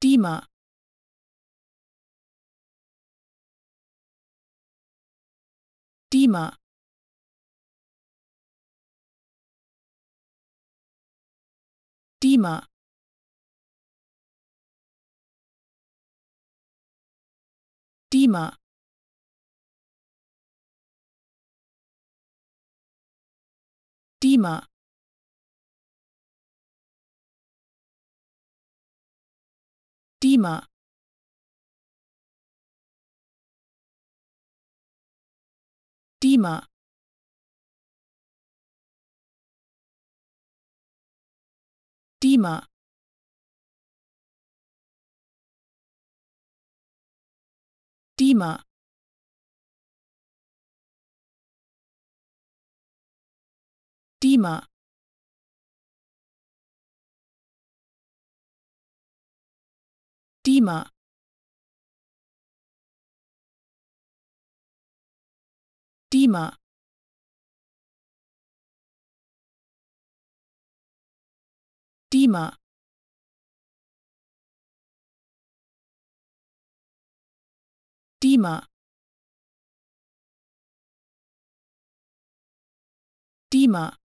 Dima. Dima. Dima. Dima. Dima Klima. Dima Dima Klima. Klima. Dima Dima Dima Dima Lima